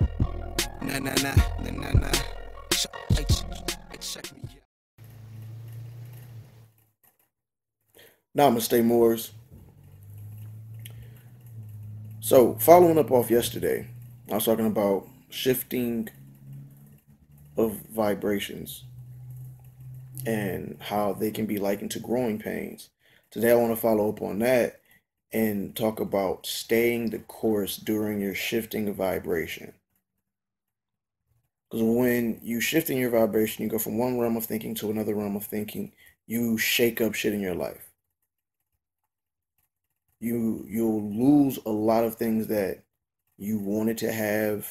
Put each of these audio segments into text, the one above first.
Nah, nah, nah, nah, nah, nah. Namaste, Moors. So, following up off yesterday, I was talking about shifting of vibrations and how they can be likened to growing pains. Today, I want to follow up on that and talk about staying the course during your shifting of vibration. Because when you shift in your vibration, you go from one realm of thinking to another realm of thinking, you shake up shit in your life. You you'll lose a lot of things that you wanted to have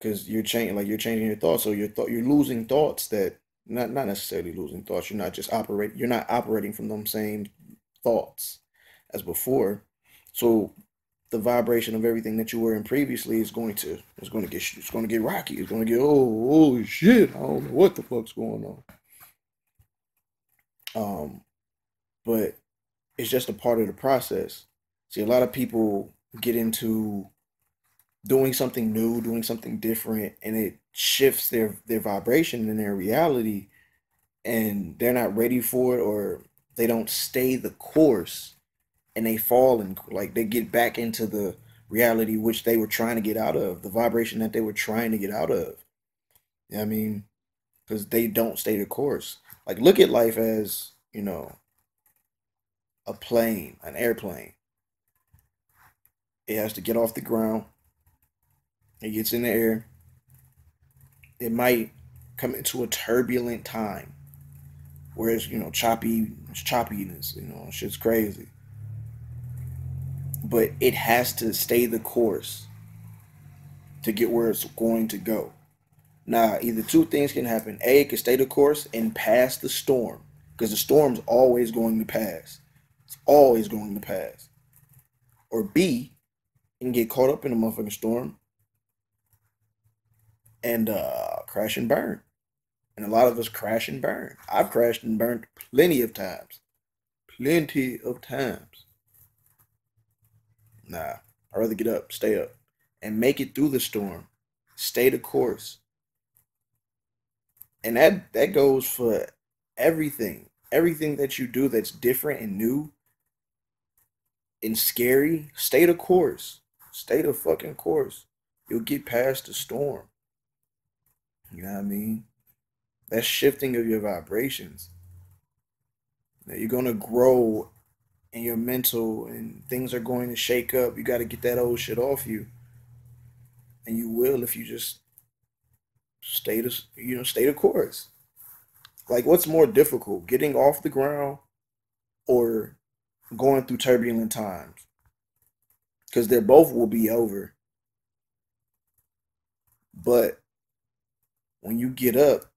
because you're changing like you're changing your thoughts. So you're thought you're losing thoughts that not not necessarily losing thoughts. You're not just operate you're not operating from them same thoughts as before. So the vibration of everything that you were in previously is going to is going to get it's going to get rocky. It's going to get oh holy shit! I don't know what the fuck's going on. Um, but it's just a part of the process. See, a lot of people get into doing something new, doing something different, and it shifts their their vibration and their reality, and they're not ready for it, or they don't stay the course and they fall and like they get back into the reality which they were trying to get out of, the vibration that they were trying to get out of. You know I mean, because they don't stay the course. Like look at life as, you know, a plane, an airplane. It has to get off the ground. It gets in the air. It might come into a turbulent time. where it's you know, choppy, it's choppiness, you know, shit's crazy but it has to stay the course to get where it's going to go. Now, either two things can happen. A, it can stay the course and pass the storm because the storm's always going to pass. It's always going to pass. Or B, it can get caught up in a motherfucking storm and uh, crash and burn. And a lot of us crash and burn. I've crashed and burned plenty of times. Plenty of times. Nah, I'd rather get up, stay up, and make it through the storm. Stay the course. And that that goes for everything. Everything that you do that's different and new and scary, stay the course. Stay the fucking course. You'll get past the storm. You know what I mean? That's shifting of your vibrations. Now you're gonna grow and your mental and things are going to shake up. You got to get that old shit off you. And you will if you just stay the you know stay the course. Like what's more difficult, getting off the ground or going through turbulent times? Cuz they both will be over. But when you get up,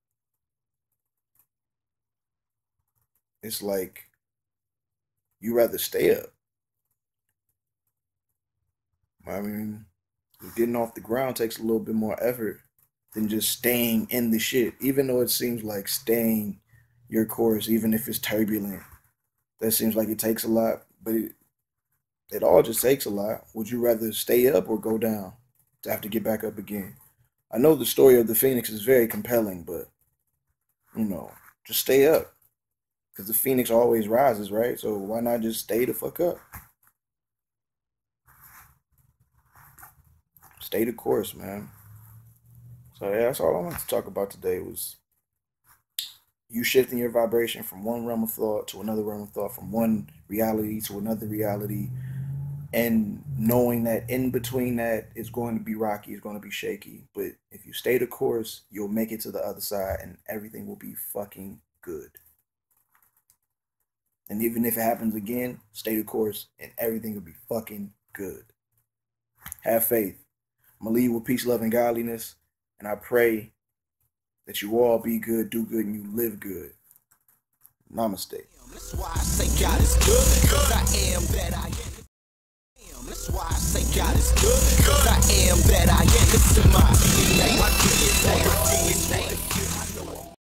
it's like you rather stay up. I mean, getting off the ground takes a little bit more effort than just staying in the shit. Even though it seems like staying your course, even if it's turbulent, that seems like it takes a lot, but it, it all just takes a lot. Would you rather stay up or go down to have to get back up again? I know the story of the Phoenix is very compelling, but you know, just stay up because the phoenix always rises, right? So why not just stay the fuck up? Stay the course, man. So yeah, that's all I wanted to talk about today was you shifting your vibration from one realm of thought to another realm of thought, from one reality to another reality, and knowing that in between that it's going to be rocky, it's going to be shaky. But if you stay the course, you'll make it to the other side and everything will be fucking good. And even if it happens again, stay the course and everything will be fucking good. Have faith. I'm going to leave with peace, love, and godliness. And I pray that you all be good, do good, and you live good. Namaste. That's why I say God is good, cause I am that I am. Cause I am that I am. My DNA, my DNA, my DNA.